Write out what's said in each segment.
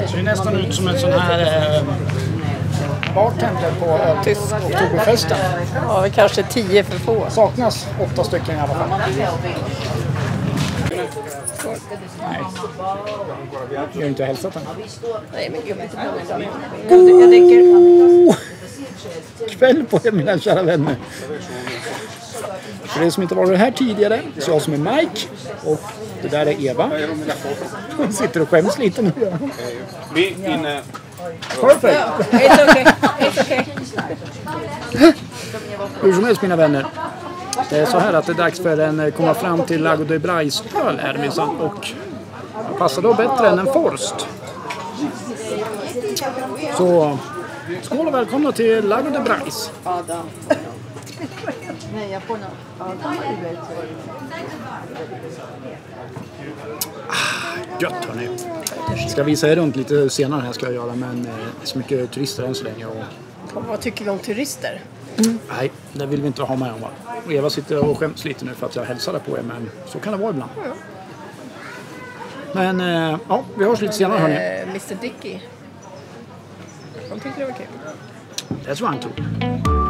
Det ser nästan ut som en sån här eh, bartender på tysk oktoberfesten. Ja, kanske tio för få. Saknas åtta stycken i alla fall. Nej. Jag har inte hälsat än. Nej, men gud, dricker... Kväll på er mina kära vänner. För er som inte varit här tidigare, så jag som är Mike och det där är Eva. Hon sitter och skäms lite nu. Me in uh, Perfect! It's okay. It's okay. Hur som helst mina vänner. Det är så här att det är dags för en eh, komma fram till Lago de Brais öl är det minsann. Och passar då bättre än en Forst? Så skål och välkomna till Lago de Brais. Gött hörni. Ska visa er runt lite senare här ska jag göra men eh, det är så mycket turister än så länge. Och, Och vad tycker vi om turister? nej, det vill vi inte ha med om. va? Och Eva sitter och skäms lite nu för att jag hälsade på er men så kan det vara ibland. Men eh, ja, vi hörs lite senare hörni. Eh, Mr Dicky. Han tyckte det var kul. Det tror jag han tror.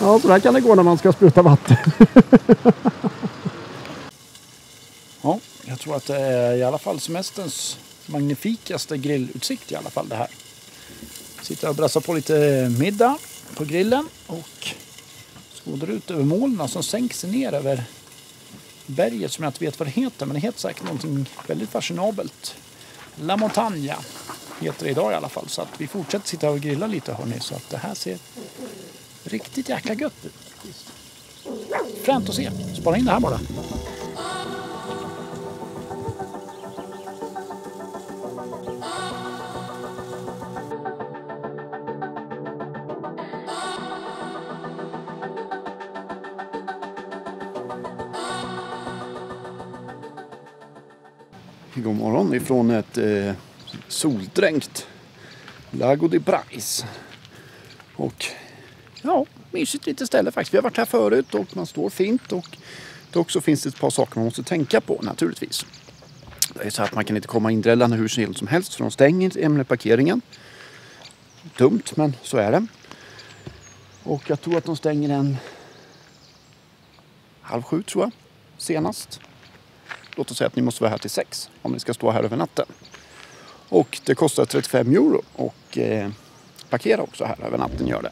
Ja, så där kan det gå när man ska spruta vatten. ja, jag tror att det är i alla fall semesterns magnifikaste grillutsikt i alla fall det här. Sitter och brassar på lite middag på grillen och skådar ut över molnen som sänker sig ner över berget som jag inte vet vad det heter men det heter säkert någonting väldigt fascinabelt. La Montagna heter det idag i alla fall så att vi fortsätter sitta och grilla lite hörni så att det här ser riktigt jäkla gött ut. Fränt att se. Spara in det här bara. God morgon ifrån ett eh, soldränkt Lago de Brais. Och ja, mysigt litet ställe faktiskt. Vi har varit här förut och man står fint och dock så finns det ett par saker man måste tänka på naturligtvis. Det är så att man kan inte komma indrällande hur sent som helst för de stänger ämne parkeringen. Dumt men så är det. Och jag tror att de stänger en halv sju tror jag senast. Låt oss säga att ni måste vara här till sex om ni ska stå här över natten. Och det kostar 35 euro och eh, parkera också här över natten gör det.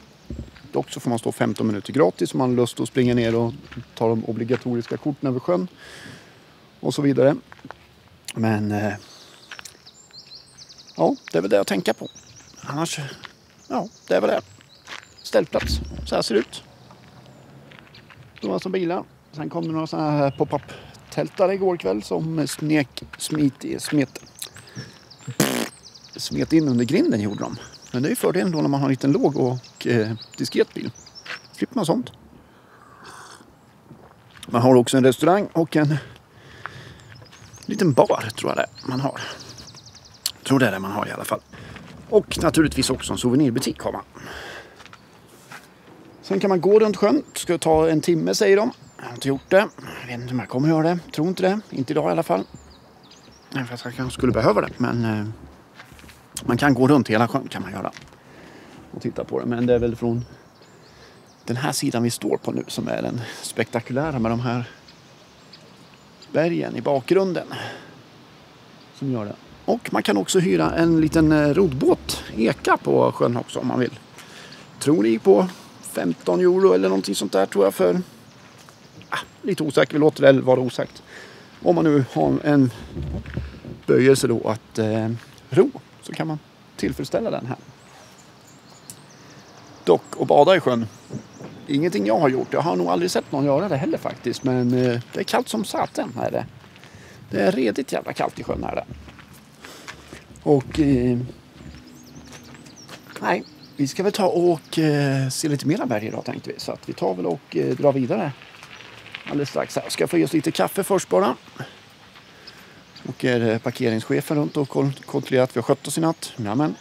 också får man stå 15 minuter gratis om man har lust att springa ner och ta de obligatoriska korten över sjön. Och så vidare. Men eh, ja, det är väl det att tänka på. Annars, ja, det är väl det. Ställplats, så här ser det ut. Det var som bilar. Sen kom det några sådana här pop-up tältare igår kväll som snek, smit, smet, smet in under grinden gjorde de. Men det är ju fördelen då när man har en liten låg och eh, diskret bil. slipper man sånt. Man har också en restaurang och en liten bar tror jag det är man har. Jag tror det är det man har i alla fall. Och naturligtvis också en souvenirbutik har man. Sen kan man gå runt sjön. Det ska ta en timme säger de. Jag har inte gjort det. Jag vet inte om jag kommer göra det. Tror inte det. Inte idag i alla fall. Fast jag kanske skulle behöva det. Men eh, man kan gå runt hela sjön kan man göra. Och titta på det. Men det är väl från den här sidan vi står på nu som är den spektakulära med de här bergen i bakgrunden. Som gör det. Och man kan också hyra en liten rodbåt, roddbåt, eka på sjön också om man vill. Tror ni på 15 euro eller någonting sånt där tror jag för ah, lite osäker, vi låter det vara osagt. Om man nu har en böjelse då att eh, ro så kan man tillfredsställa den här. Dock att bada i sjön, ingenting jag har gjort. Jag har nog aldrig sett någon göra det heller faktiskt. Men eh, det är kallt som satan. Är det. det är redigt jävla kallt i sjön. Är det. Och eh, nej, vi ska väl ta och eh, se lite mera berg idag tänkte vi. Så att vi tar väl och eh, drar vidare alldeles strax. Här. Ska få ge oss lite kaffe först bara. Och är eh, parkeringschefen runt och kontrollerar att vi har skött oss i natt. Jajamän.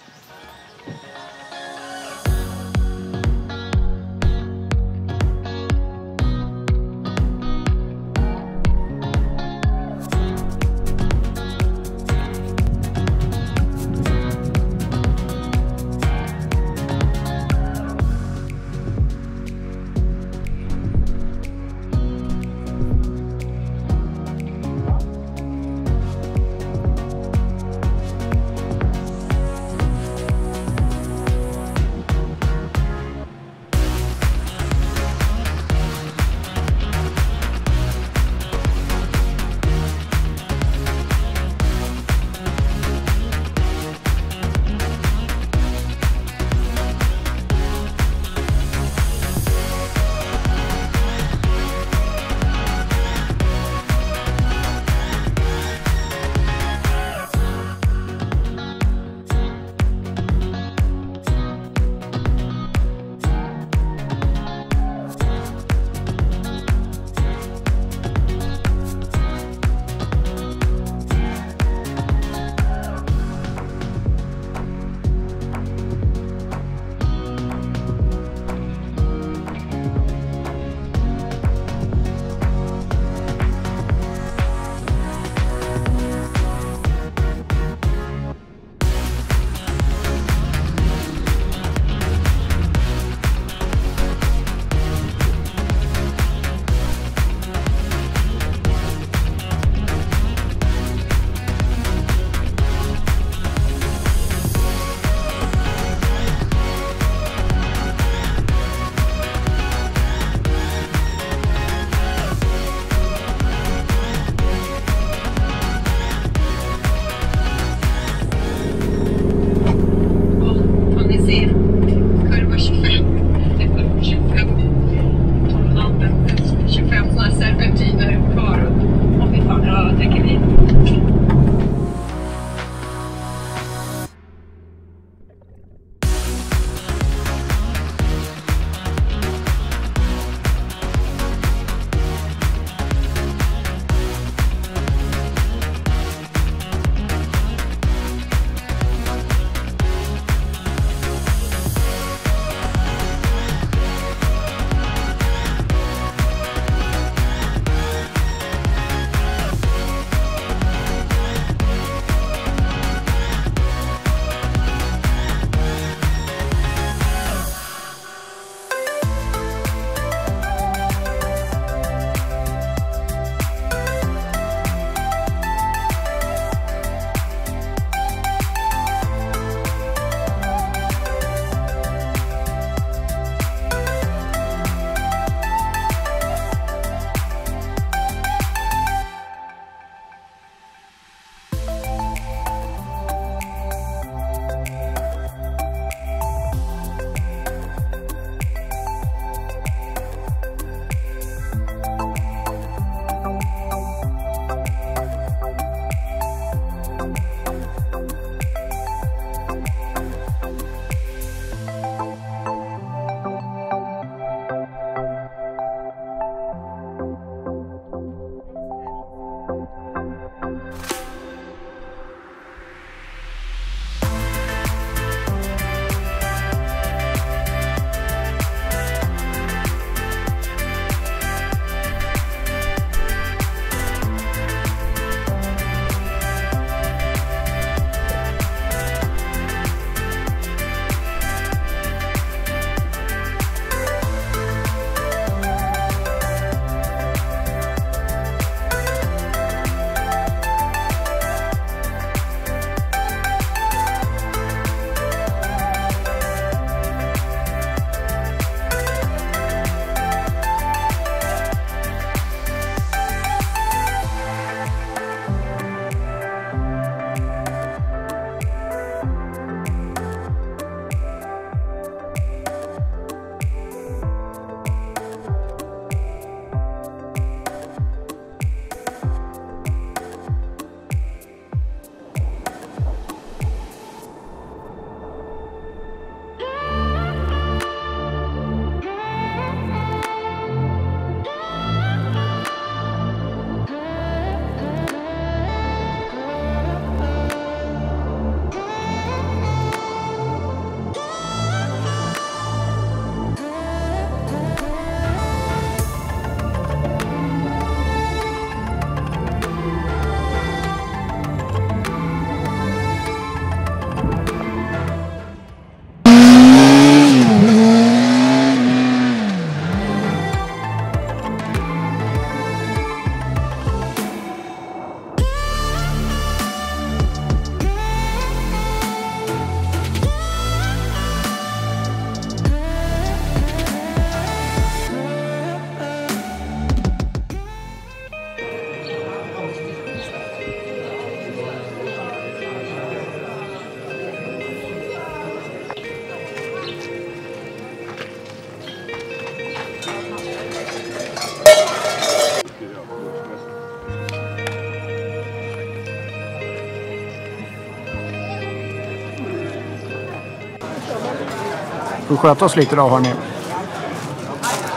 Sköta oss lite idag hörni.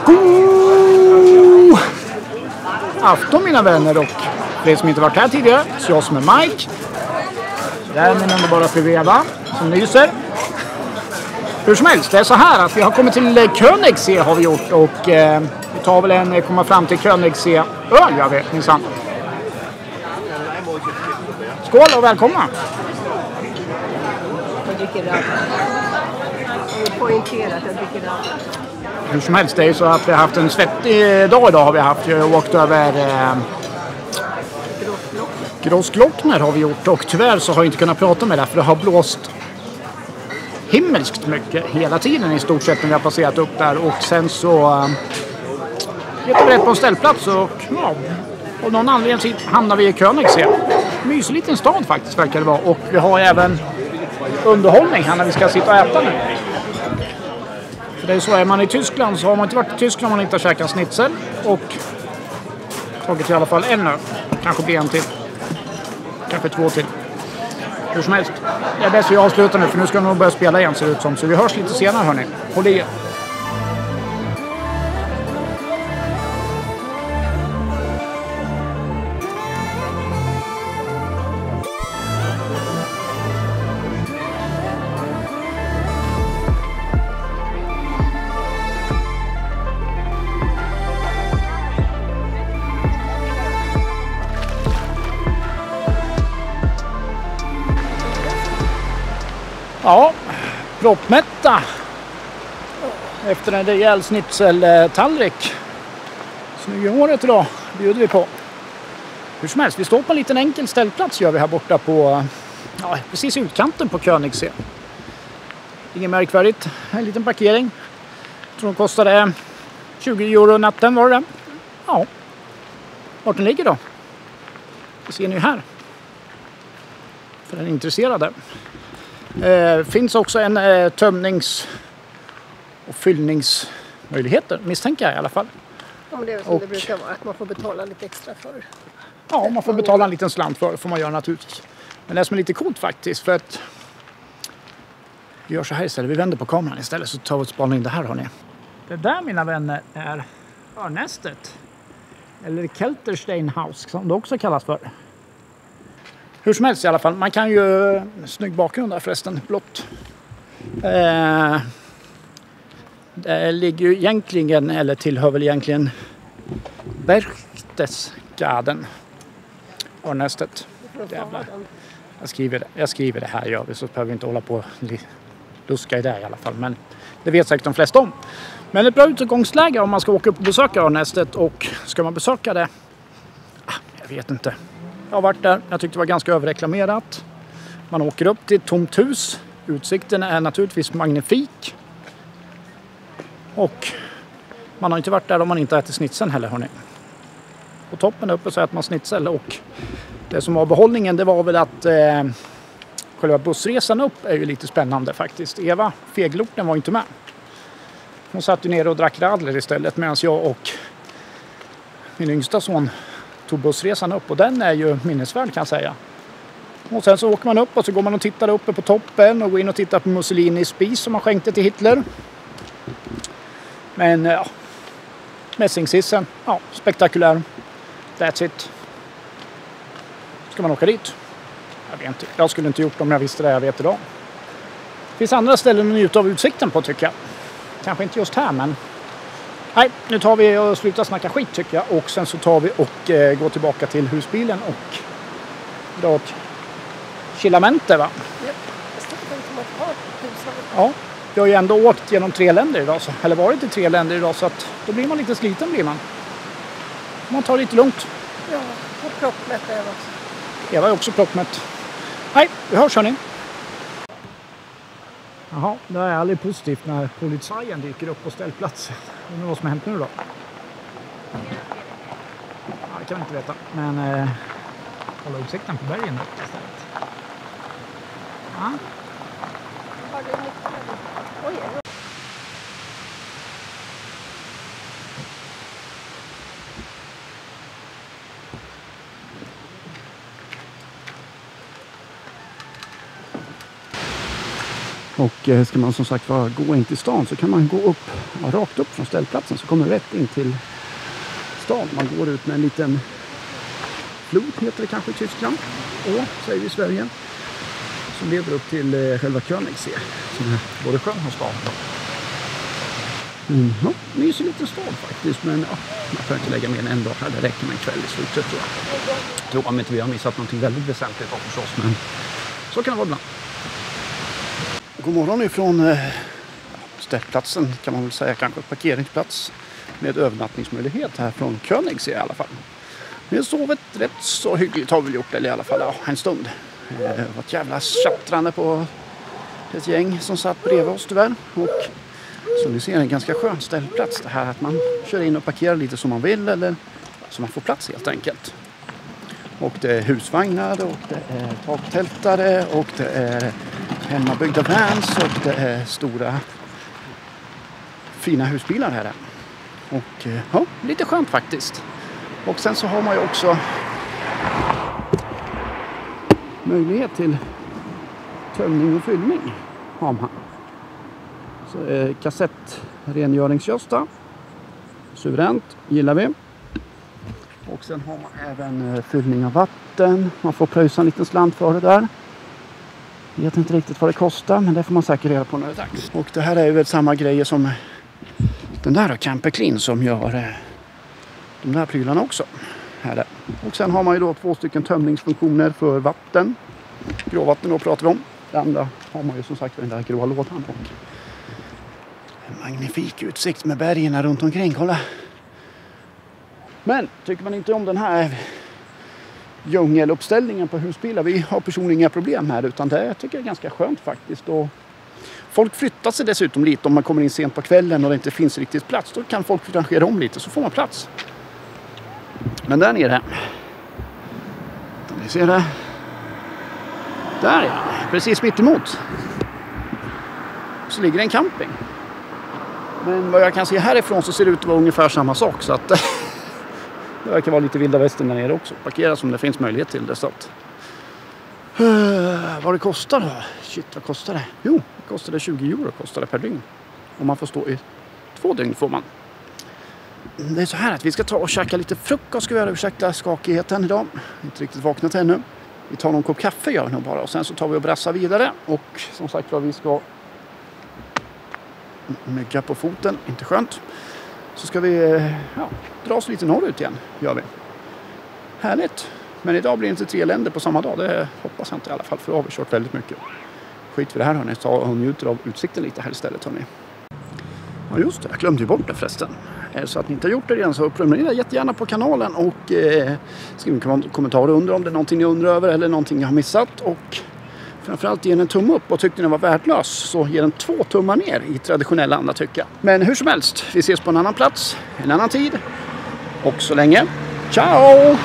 God afton mina vänner och för er som inte varit här tidigare så jag som är Mike. Det är min underbara fru Eva som nyser. Hur som helst, det är så här att vi har kommit till Königssee har vi gjort och eh, vi tar väl en, eh, komma fram till Königssee öl jag vet minsann. Skål och välkomna! Jag dricker röd poängterat. att jag dricker. Hur som helst, det är ju så att vi har haft en svettig eh, dag idag har vi haft. Jag har åkt över eh, Grossglockner har vi gjort och tyvärr så har jag inte kunnat prata med det för det har blåst himmelskt mycket hela tiden i stort sett när vi har passerat upp där och sen så äh, vi rätt på en ställplats och ja, av någon anledning hamnar hamnade vi i Königsee. Mysig liten stad faktiskt verkar det vara och vi har även underhållning här när vi ska sitta och äta nu. För det är så, är man i Tyskland så har man inte varit i Tyskland om man inte har käkat schnitzel och tagit i alla fall en öl. Kanske blir en till. Kanske två till. Hur som helst. Det är bäst att jag avslutar nu för nu ska jag nog börja spela igen ser det ut som. Så vi hörs lite senare hörni. Håll i er. Proppmätta. Efter en rejäl schnitzeltallrik. Snygg i håret idag bjuder vi på. Hur som helst, vi står på en liten enkel ställplats gör vi här borta på ja, precis i utkanten på Königssee. Inget märkvärdigt, en liten parkering. Jag tror den kostade 20 euro natten var det Ja. Vart den ligger då? Det ser ni ju här. För den intresserade. Eh, finns också en eh, tömnings och fyllningsmöjligheter misstänker jag i alla fall. Ja, men det är väl som Och- det brukar vara, att man får betala lite extra för. Ja, man får betala en liten slant för det får man göra naturligtvis. Men det som är lite coolt faktiskt för att vi gör så här istället. Vi vänder på kameran istället så tar vi och spanar in det här hörni. Det där mina vänner är Örnästet. Eller Kelterstein House som det också kallas för. Hur som helst i alla fall. Man kan ju... Eh, snygg bakgrund där förresten. Blått. Eh, det ligger ju egentligen, eller tillhör väl egentligen Berchtesgaden. Örnästet. Jävlar. Jag skriver, det. jag skriver det här gör vi så behöver vi inte hålla på och luska i det i alla fall. Men det vet säkert de flesta om. Men ett bra utgångsläge om man ska åka upp och besöka Örnästet och ska man besöka det? Ah, jag vet inte. Jag har varit där. Jag tyckte det var ganska överreklamerat. Man åker upp till ett tomt hus. Utsikten är naturligtvis magnifik. Och man har inte varit där om man inte ätit snitsen heller hörni. På toppen uppe så äter man snitsel och det som var behållningen det var väl att eh, själva bussresan upp är ju lite spännande faktiskt. Eva Feglorten var inte med. Hon satt ju nere och drack radler istället medan jag och min yngsta son tog bussresan upp och den är ju minnesvärd kan jag säga. Och sen så åker man upp och så går man och tittar uppe på toppen och går in och tittar på Mussolinis spis som han skänkte till Hitler. Men ja, mässingshissen. ja, spektakulär. That's it. Ska man åka dit? Jag vet inte. Jag skulle inte gjort det om jag visste det jag vet idag. Det finns andra ställen att njuta av utsikten på tycker jag. Kanske inte just här men. Nej, nu tar vi och slutar snacka skit tycker jag. Och sen så tar vi och eh, går tillbaka till husbilen och drar åt Chilamente va? Jag hushåll. Ja, vi har ju ändå åkt genom tre länder idag, så, eller varit i tre länder idag så att då blir man lite sliten blir man. Man tar lite lugnt. Ja, och proppmätt är jag också. Eva är också proppmätt. Nej, vi hörs hörni. Jaha, det är aldrig positivt när polisen dyker upp på ställplatsen. Undrar vad som har hänt nu då? Ja, det kan vi inte veta. Men eh, kolla utsikten på bergen där istället. Ja, Och eh, ska man som sagt var gå in till stan så kan man gå upp, ja, rakt upp från ställplatsen så kommer man rätt in till stan. Man går ut med en liten flod heter det kanske i Tyskland. Å säger vi i Sverige. Som leder upp till eh, själva Königssee. Som är både sjön och stan. Mm, mm-hmm. ja, mysig liten stad faktiskt. Men ja, man får inte lägga mer än en dag här. Det räcker med en kväll i slutet tror jag. Tror om inte vi har missat någonting väldigt väsentligt då förstås. Men så kan det vara ibland. God morgon ifrån eh, ställplatsen kan man väl säga. Kanske parkeringsplats med övernattningsmöjlighet här från Königs i alla fall. Vi har sovit rätt så hyggligt har vi väl gjort, eller i alla fall ja, en stund. Eh, Det var ett jävla tjattrande på ett gäng som satt bredvid oss tyvärr. Och som ni ser en ganska skön ställplats det här att man kör in och parkerar lite som man vill eller så man får plats helt enkelt. Och det är husvagnar och det är taktältare och det är hemmabyggda vans och det är stora fina husbilar här. Och eh, ja, lite skönt faktiskt. Och sen så har man ju också möjlighet till tömning och fyllning. Har man. Så eh, kassettrengöringsgösta. Suveränt, gillar vi. Och sen har man även eh, fyllning av vatten. Man får pröjsa en liten slant för det där. Vet inte riktigt vad det kostar men det får man säkert reda på när det är dags. Och det här är ju väl samma grejer som den där Camper Clean som gör eh, de där prylarna också. Här är. Och sen har man ju då två stycken tömningsfunktioner för vatten. Gråvatten då pratar vi om. Det andra har man ju som sagt den där gråa lådan. Och en magnifik utsikt med bergen runt omkring. Kolla! Men tycker man inte om den här djungeluppställningen på husbilar. Vi har personligen inga problem här utan det tycker jag är ganska skönt faktiskt. Och folk flyttar sig dessutom lite om man kommer in sent på kvällen och det inte finns riktigt plats. Då kan folk rangera om lite så får man plats. Men där nere. Ni ser det. Där ja, precis mitt emot. Så ligger det en camping. Men vad jag kan se härifrån så ser det ut att vara ungefär samma sak. Så att det verkar vara lite vilda västern där nere också. Parkera som det finns möjlighet till det. Så att, Eh, vad det kostar då? Shit, vad kostar det? Jo, det kostar 20 euro kostar det per dygn. Om man får stå i två dygn får man. Det är så här att vi ska ta och käka lite frukost ska vi göra. Ursäkta skakigheten idag. Inte riktigt vaknat ännu. Vi tar någon kopp kaffe gör vi nog bara och sen så tar vi och brassar vidare. Och som sagt var vi ska mygga på foten, inte skönt. Så ska vi eh, ja, dra oss lite norrut igen, gör vi. Härligt. Men idag blir det inte tre länder på samma dag. Det hoppas jag inte i alla fall för då har vi kört väldigt mycket. Skit för det här hörni. Ta och njuter av utsikten lite här istället hörni. Ja just det, jag glömde ju bort det förresten. Är det så att ni inte har gjort det redan så prenumerera jättegärna på kanalen och eh, skriv en kommentar under om det är någonting ni undrar över eller någonting jag har missat. Och framförallt ge den en tumme upp och tyckte den var värdelös så ge den två tummar ner i traditionell anda tycker jag. Men hur som helst, vi ses på en annan plats, en annan tid. Och så länge, ciao!